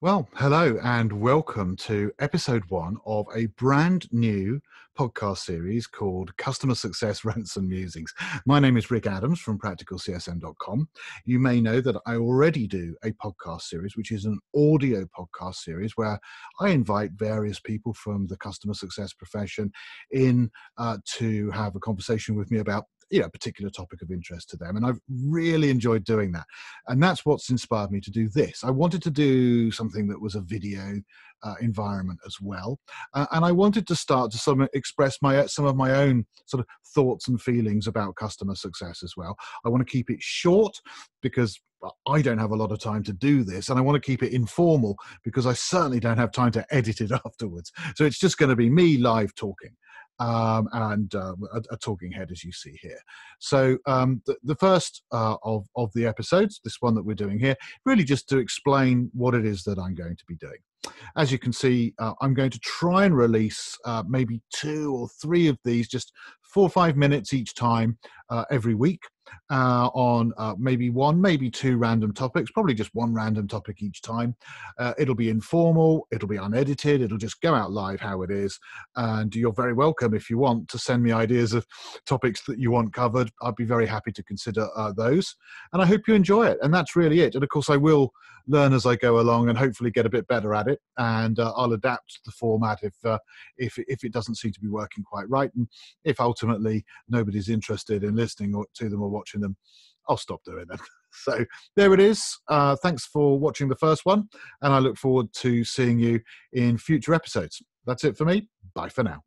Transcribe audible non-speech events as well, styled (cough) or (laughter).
Well, hello and welcome to episode one of a brand new podcast series called Customer Success (laughs) Rants and Musings. My name is Rick Adams from practicalcsm.com. You may know that I already do a podcast series, which is an audio podcast series where I invite various people from the customer success profession in uh, to have a conversation with me about you know, a particular topic of interest to them. And I've really enjoyed doing that. And that's what's inspired me to do this. I wanted to do something that was a video uh, environment as well. Uh, and I wanted to start to some express my some of my own sort of thoughts and feelings about customer success as well. I want to keep it short because I don't have a lot of time to do this, and I want to keep it informal because I certainly don't have time to edit it (laughs) afterwards. So it's just going to be me live talking um, and uh, a, a, talking head, as you see here. So um, the, the, first uh, of of the episodes, this one that we're doing here, really just to explain what it is that I'm going to be doing. As you can see, uh, I'm going to try and release uh, maybe two or three of these, just four or five minutes each time uh, every week uh, on uh, maybe one, maybe two random topics, probably just one random topic each time. Uh, it'll be informal, it'll be unedited, it'll just go out live how it is. And you're very welcome if you want to send me ideas of topics that you want covered. I'd be very happy to consider uh, those. And I hope you enjoy it. And that's really it. And of course, I will learn as I go along and hopefully get a bit better at it. And uh, I'll adapt the format if, uh, if, if it doesn't seem to be working quite right. And if ultimately nobody's interested in listening to them or watching them, I'll stop doing them. (laughs) So there it is. Uh, thanks for watching the first one, and I look forward to seeing you in future episodes. That's it for me. Bye for now.